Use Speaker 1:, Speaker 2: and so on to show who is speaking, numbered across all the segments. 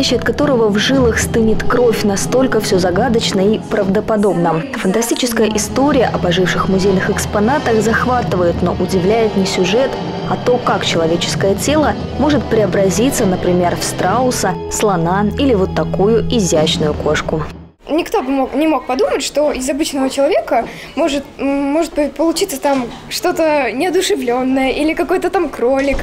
Speaker 1: зрелище, от которого в жилах стынет кровь, настолько все загадочно и правдоподобно. Фантастическая история о поживших музейных экспонатах захватывает, но удивляет не сюжет, а то, как человеческое тело может преобразиться, например, в страуса, слона или вот такую изящную кошку
Speaker 2: никто бы мог, не мог подумать, что из обычного человека может, может получиться там что-то неодушевленное, или какой-то там кролик,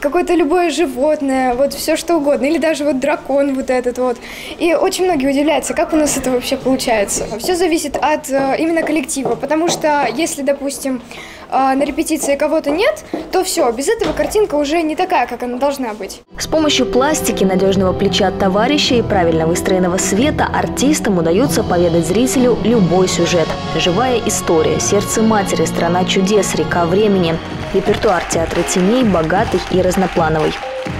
Speaker 2: какое-то любое животное, вот все что угодно, или даже вот дракон вот этот вот. И очень многие удивляются, как у нас это вообще получается. Все зависит от э, именно коллектива, потому что если, допустим, а, на репетиции кого-то нет, то все, без этого картинка уже не такая, как она должна быть.
Speaker 1: С помощью пластики, надежного плеча товарища и правильно выстроенного света артистам удается поведать зрителю любой сюжет. Живая история, сердце матери, страна чудес, река времени. Репертуар театра теней богатый и разноплановый.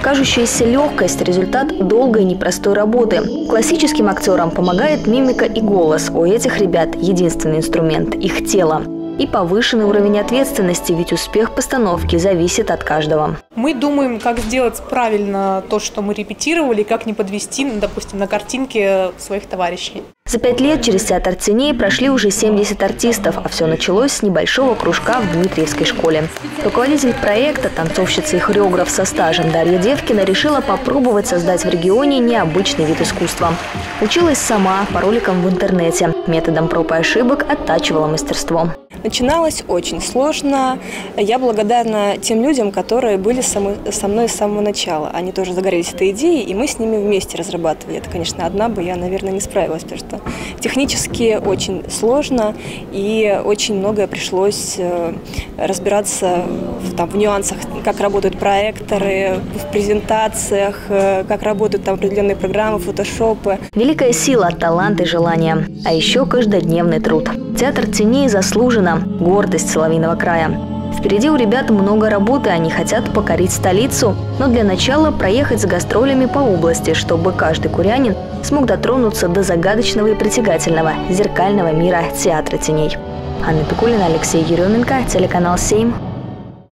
Speaker 1: Кажущаяся легкость – результат долгой непростой работы. Классическим актерам помогает мимика и голос. У этих ребят единственный инструмент – их тело и повышенный уровень ответственности, ведь успех постановки зависит от каждого.
Speaker 3: Мы думаем, как сделать правильно то, что мы репетировали, как не подвести, допустим, на картинке своих товарищей.
Speaker 1: За пять лет через театр теней прошли уже 70 артистов, а все началось с небольшого кружка в Дмитриевской школе. Руководитель проекта, танцовщица и хореограф со стажем Дарья Девкина решила попробовать создать в регионе необычный вид искусства. Училась сама по роликам в интернете. Методом проб и ошибок оттачивала мастерство.
Speaker 4: Начиналось очень сложно. Я благодарна тем людям, которые были со мной с самого начала. Они тоже загорелись этой идеей, и мы с ними вместе разрабатывали. Это, конечно, одна бы я, наверное, не справилась, потому что технически очень сложно, и очень многое пришлось э, разбираться в, там, в нюансах, как работают проекторы, в презентациях, э, как работают там определенные программы, фотошопы.
Speaker 1: Великая сила, талант и желание. А еще каждодневный труд. Театр теней заслуженно Ивановна – гордость Соловиного края. Впереди у ребят много работы, они хотят покорить столицу, но для начала проехать с гастролями по области, чтобы каждый курянин смог дотронуться до загадочного и притягательного зеркального мира театра теней. Анна Пикулина, Алексей Еременко, телеканал «7»,